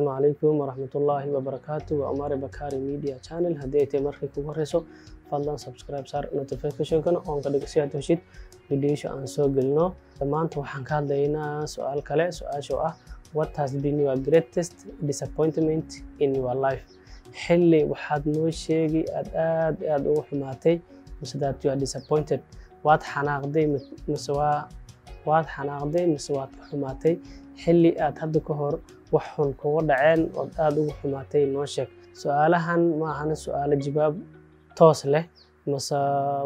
asalaamu calaykum waraxmatullaahi wabarakaatu waa Omar Bakari Media Channel. Haddii ay tahay markii kugu horeyso fadlan subscribe saar notificationkana oon ka si aad heshid videosha aan soo gelino maanta waxaan ka hadlaynaa su'aal kale su'aasha ah what has been your greatest disappointment in your life? Xilli waxaad noo sheegi aad aad aad ugu xumaatay mise that you disappointed. Waad xanaaqday mise waa waad xanaaqday mise waad ka xumaatay xilli aad hadda ka hor wax xun kuga dhaceen ood aada ugu xumaatay noo sheeg. Su'aalahan ma ahana su'aalo jawaab toos leh mase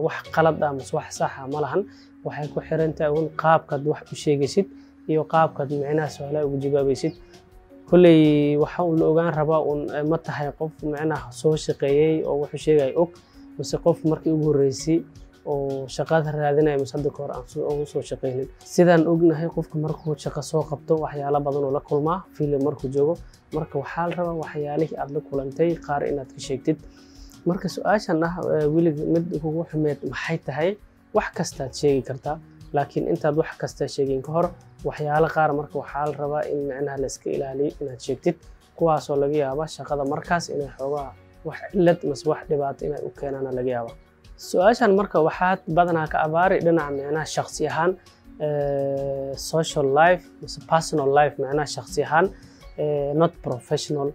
wax qalad ah mase wax saxa ma lahan. Waxay ku xiran tahay un qaabkaad wax u sheegaysid iyo qaabkaad micnaha su'aalaha ugu jawaabaysid. Kolley waxa un la ogaan rabaa un ma tahay qof micnaha soo shaqeeyey oo wuxuu sheegaya og mase qof markii ugu horreysay oo shaqada raadinaya mise hadda kahor aan ugu soo shaqeynin sidaan ognahay qofka markuu shaqo soo qabto waxyaalo badan oo la kulmaa filim markuu joogo. Marka waxaa la rabaa waxyaalihii aad la kulantay qaar inaad ka sheegtid. Marka su'aashan ah welig mid kugu xumeed maxay tahay? Wax kastaad sheegi kartaa laakiin intaad wax kasta sheegin ka hor waxyaalo qaar marka waxaa la rabaa in micnaha la iska ilaaliyo inaad sheegtid kuwaasoo laga yaaba shaqada markaas inay xoogaa wax cilad mase wax dhibaato inay u keenaana laga yaaba su'aashan marka waxaad badanaa ka abaari dhinaca micnaha shakhsi ahaan social life mise personal life micnaha shakhsi ahaan not professional.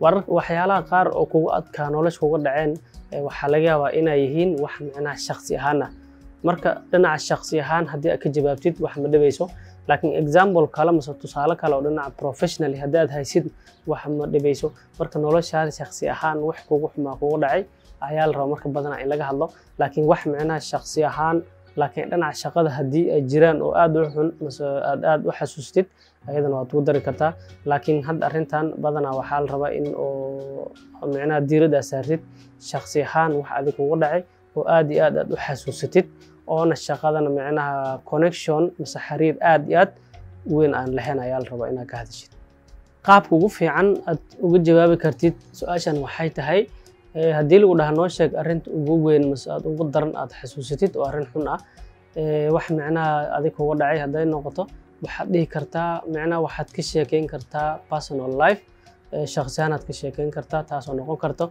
Waxyaalaha qaar oo kugu adkaa nolosha kuga dhaceen waxaa laga yaabaa inay yihiin wax micnaha shakhsi ahaan ah. Marka dhinaca shakhsi ahaan haddii aad ka jawaabtid wax ma dhibayso laakiin example kale mase tusaale kale oo dhinaca professionally haddii aad haysid wax ma dhibayso. Marka noloshaada shakhsi ahaan wax kugu xumaa kugu dhacay ayaa la rabaa marka badanaa in laga hadlo. Laakiin wax micnaha shakhsi ahaan laakiin dhinaca shaqada haddii ay jiraan oo aad u xun mase aad aad u xasuustid ayadana waad ku dari kartaa. Laakiin hadda arrintan badanaa waxaa la rabaa in oo micnaha diiradda saartid shakhsi ahaan wax adig kugu dhacay oo aad iyo aad aad u xasuusatid oona shaqadana micnaha connection mise xiriir aad iyo aad weyn aan lahayn ayaa la rabaa inaad ka hadashid. Qaabka ugu fiican aad uga jawaabi kartid su'aashan waxay tahay haddii lagu dhaha noo sheeg arrinta ugu weyn mase aad ugu daran aad xasuusatid oo arrin xun ah wax micnaha adig kuga dhacay hadday noqoto waxaad dhihi kartaa micnaha waxaad ka sheekeyn kartaa personal life shakhsiyaanaad ka sheekeyn kartaa taasoo noqon karto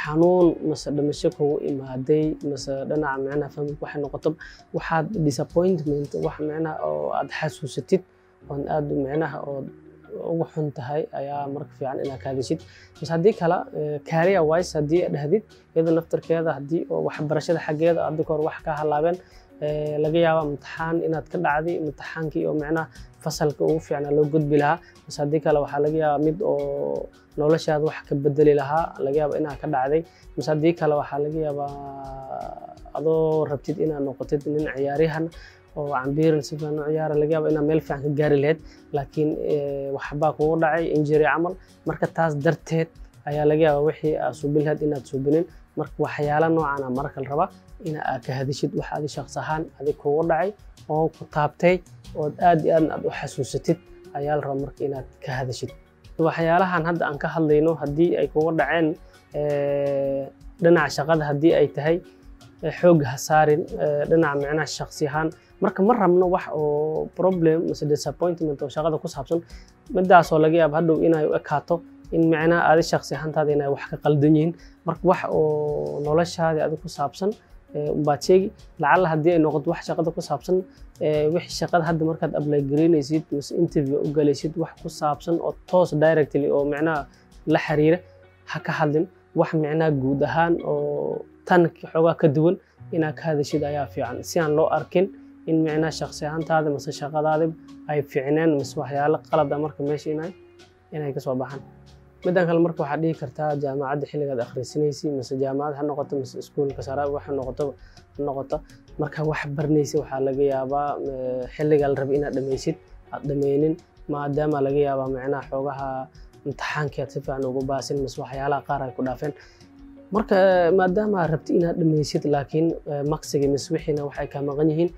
xanuun mase dhimasho kugu imaaday mase dhinaca micnaha familka waxay noqoto waxaad disappointment wax micnaha oo aad xasuusatid oon aad micnaha oo ugu xun tahay ayaa marka fiican inaad ka hadashid bas haddii kale career wise haddii aad dhahdid iyada naftarkeeda haddii oo waxbarashada xaggeeda hadda kahor wax ka halaabeen laga yaaba imtixaan inaad ka dhacday imtixaankii oo micnaha fasalka ugu fiicnaa loo gudbi lahaa. Bas haddii kale waxaa laga yaabaa mid oo noloshaada wax ka bedeli lahaa laga yaaba inaad ka dhacday. Bas haddii kale waxaa laga yaabaa adoo rabtid inaad noqotid nin ciyaaryahan oo cambiiran si fiican u ciyaara laga yaaba inaad meel fiican ka gaari lahayd laakiin waxbaa kugu dhacay injury camal. Marka taas darteed ayaa laga yaabaa wixii aad suubin lahayd inaad suubinin marka waxyaala noocan a marka la rabaa ina aad ka hadishid wax adi shaqs ahaan adig kugu dhacay oo ku taabtay ood aad iyo aadna aad u xasuusatid ayaa la rabaa marka inaad ka hadashid waxyaalahan hadda aan ka hadlayno haddii ay kugu dhaceen dhinaca shaqada haddii ay tahay xoog ha saarin dhinaca micnaha shakhsi ahaan. Marka ma rabno wax oo problem mise disappointment oo shaqada ku saabsan midaasoo laga yaaba hadhow inay u ekaato in micnaha aadi shakhsi ahaantaada inay wax ka qaldan yihiin. Marka wax oo noloshaadii adig ku saabsan baad sheegi lacalla haddii ay noqoto wax shaqada ku saabsan wixii shaqada hadda markaad apply garaynaysid mise interview u galaysid wax ku saabsan oo toos directly oo micnaha la xiriira ha ka hadlin. Wax micnaha guud ahaan oo tan xoogaa ka duwan inaad ka hadashid ayaa fiican. Si aan loo arkin in micnaha shakhsi ahaantaada mise shaqadaada ay fiicneen mise waxyaalo qalad ah marka meesha inay inay ka soo baxaan middan kale marka waxaad dhihi kartaa jaamacadda xilligaad akhrisanaysi mise jaamacad ha noqoto mise iskuulka sare waxa noqoto ha noqoto. Marka wax baranaysa waxaa laga yaabaa xilligaa la raba inaad dhammaysid aad dhammaynin maadaama laga yaabaa micnaha xoogaha imtixaankii aad si fiican ugu baasin mise waxyaalaha qaar ay ku dhaafeen. Marka maadaama rabti inaad dhammaysid laakiin maksiga mise wixiina waxay kaa maqan yihiin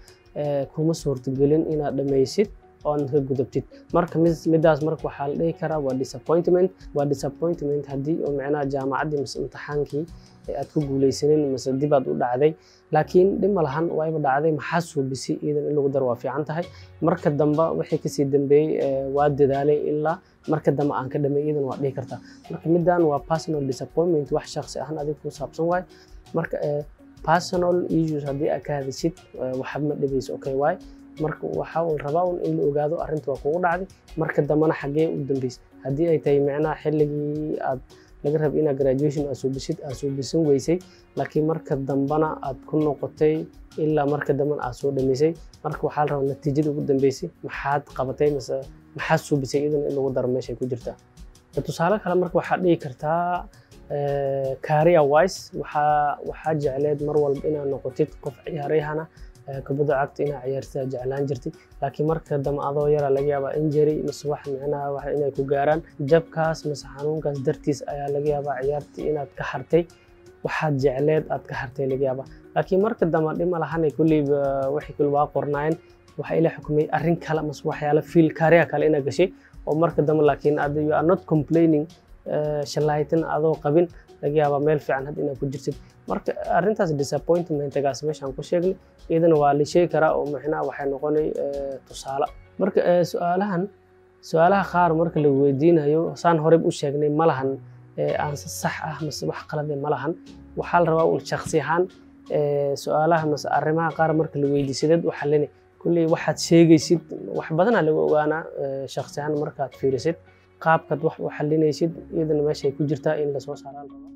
kuma suurtagelin inaad dhammaysid oon ka gudubtid. Marka midaas marka waxaa la dhihi karaa waa disappointment. Waa disappointment haddii oo micnaha jaamacaddii mise imtixaankii aad ku guuleysanin mise dib aad u dhacday. Laakiin dhib ma dhacday maxaa suubisay iidan in lagu daro waa fiican tahay. Marka dambe wixii ka sii dambeeyey waa dadaalay ilaa marka dambe aan ka dhamay iidan waa dhihi kartaa. Marka midan waa personal disappointment wax shaqsi ahaan adig ku saabsan waay. Marka personal issues haddii aad ka hadashid waxba ma dhibayso okay waay marka waxaa uu rabaa un in la ogaado arrinta waa kugu dhacday. Marka dambena xaggee u dambeysay. Haddii ay tahay micnaha xilligii aad laga raba inaad graduation aad suubisid aad suubisan weysay laakiin marka dambena aad ku noqotay ilaa marka dambena aad soo dhamaysay marka waxaa la rabaa natiijada ugu dambeysay maxaad qabatay mise maxaad suubisay iyadan in lagu daro meeshay ku jirtaa tusaale kale marka waxaad dhihi kartaa career wise waxaa waxaa jecleed mar walba inaad noqotid qof ciyaaryahana kubadda cagta inaad ciyaartid aad jeclaan jirtid laakiin marka dambe adoo yara laga yaabaa injury mise wax micnaha wax inay ku gaaraan. Jabkaas mise xanuunkaas dartiis ayaa laga yaabaa ciyaartii inaad ka hartay. Waxaad jecleed aad ka hartay laga yaabaa. Laakiin marka dambe dhima lahanay kulleyba waxay kulli waa qornaayeen waxaa ila xukumay arrin kale mise waxyaala fiil career kale inaad gashay. Oo marka dambe laakiin you are not complaining shalaytan adoo qabin laga yaabaa meel fiican had inaad ku jirtid. Marka arrintaas disappointmentgaas meeshaan ku sheegnay iyadana waa la sheegi karaa oo macnaha waxay noqonay tusaale. Marka su'aalahan su'aalaha qaar marka la weydiinayo saan horey u sheegnay ma lahan aanse sax ah mase wax qalade ma waxaa la rabaa un shaksi ahaan su'aalaha mase arrimaha qaar marka la weydiisadeed u xalini kulley waxaad sheegaysid wax badanaa lagu ogaanaa shaksi ahaan markaad fiirisid qaabkaad wax u xalinaysid iyadana meeshay ku jirtaa in la soo saaraa la rabaa